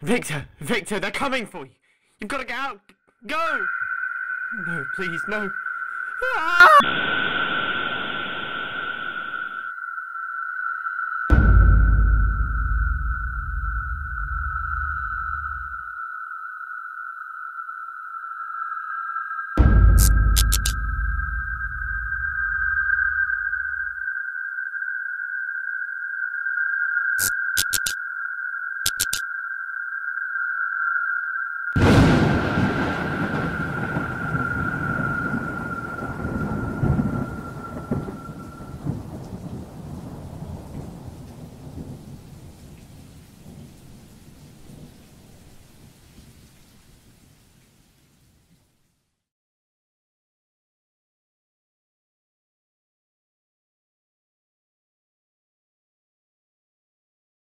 Victor, Victor, they're coming for you. You've got to get out. Go. No, please, no. Ah!